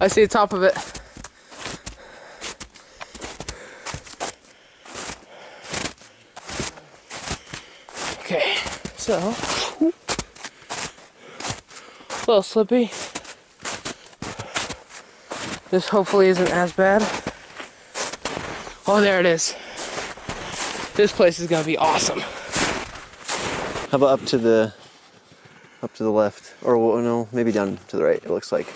I see the top of it. Okay, so a little slippy. This hopefully isn't as bad. Oh, there it is. This place is gonna be awesome. How about up to the up to the left, or no, maybe down to the right. It looks like.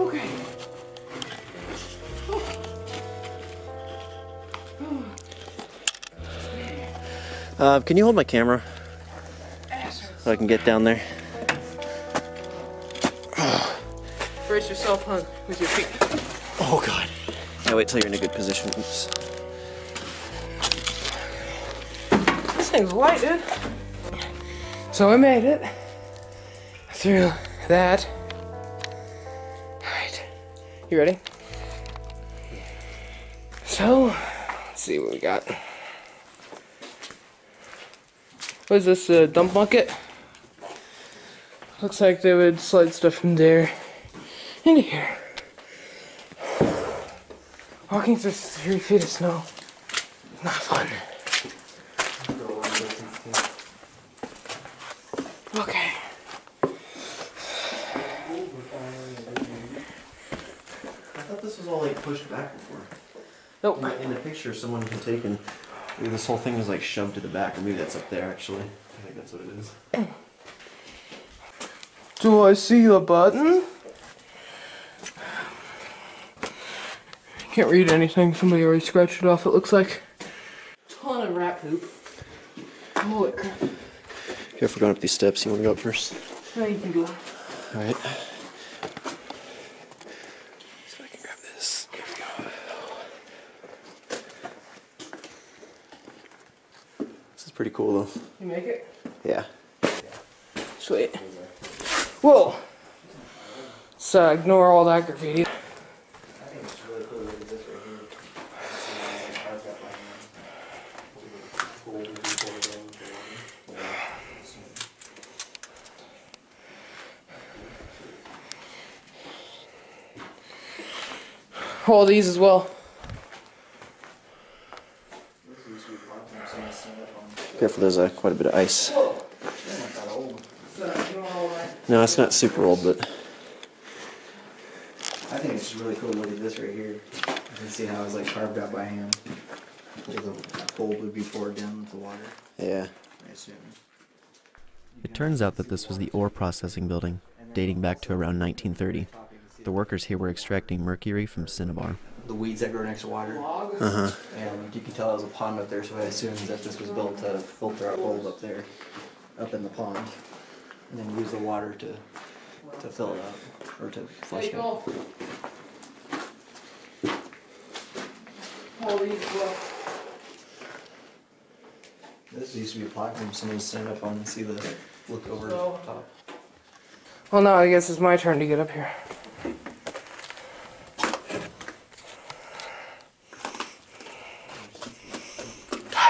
Okay. Uh, can you hold my camera so I can get down there? Brace yourself, hon, with your feet. Oh God! Yeah, wait till you're in a good position. Oops. This thing's light, dude. So I made it through that. You ready? So, let's see what we got. What is this, a dump bucket? Looks like they would slide stuff from there into here. Walking through three feet of snow. Not fun. Okay. I thought this was all like pushed back before. Nope. In the picture someone had taken, maybe this whole thing was like shoved to the back, or maybe that's up there actually. I think that's what it is. Do I see a button? Can't read anything. Somebody already scratched it off, it looks like. Ton of rat poop. Holy crap. Here, going up these steps, you want to go up first? Now you can go. All right. So I can grab this. There we go. This is pretty cool though. You make it? Yeah. Sweet. Whoa! So ignore all that graffiti. All these as well. Careful, there's uh, quite a bit of ice. No, it's not super old, but I think it's really cool. Look at this right here. You can see how it's like carved out by hand. Where the gold would be poured down with the water. yeah. I assume. It turns out that this was the ore processing building, dating back to around 1930. The workers here were extracting mercury from cinnabar. The weeds that grow next to water, Uh huh. and you can tell there's a pond up there. So I assume that this was built to filter out gold up there, up in the pond, and then use the water to to fill it up or to flush it. out. All these as well. This used to be a platform someone would stand up on and see the look over So- top. Well, now I guess it's my turn to get up here.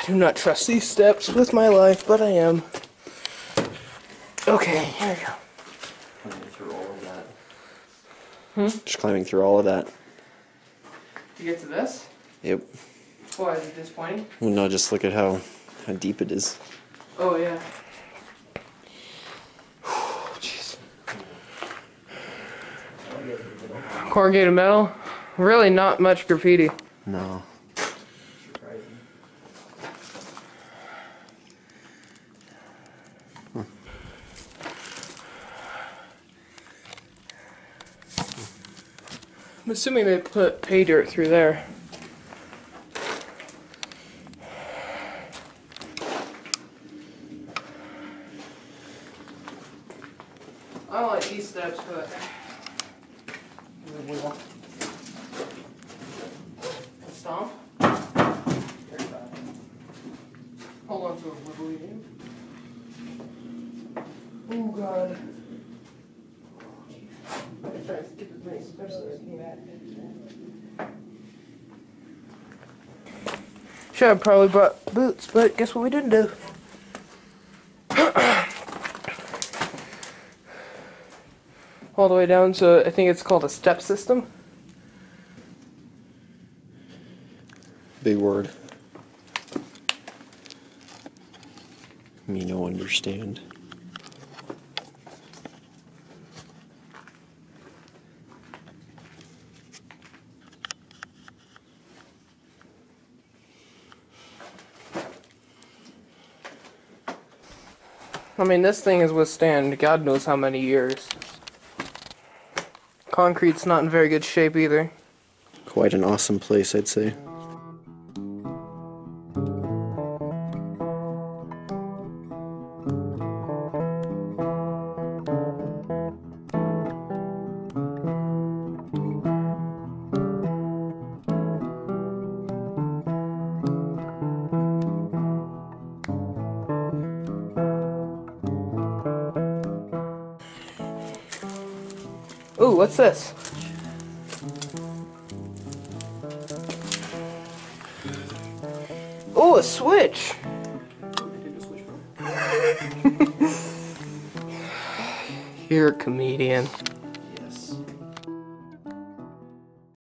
I do not trust these steps with my life, but I am. Okay, here we go. Climbing through all of that. Just climbing through all of that. To get to this? Yep. Why is it disappointing? Well, no, just look at how how deep it is. Oh yeah. Jeez. Corrugated metal. Really not much graffiti. No. I'm assuming they put pay dirt through there. I don't like these steps, but. Stomp. Hold on to a wibbly. Oh god. Should have probably brought boots, but guess what we didn't do? All the way down, so I think it's called a step system. Big word. Me no understand. I mean, this thing has withstand God knows how many years. Concrete's not in very good shape either. Quite an awesome place, I'd say. Ooh, what's this? Ooh, a switch. You're a comedian.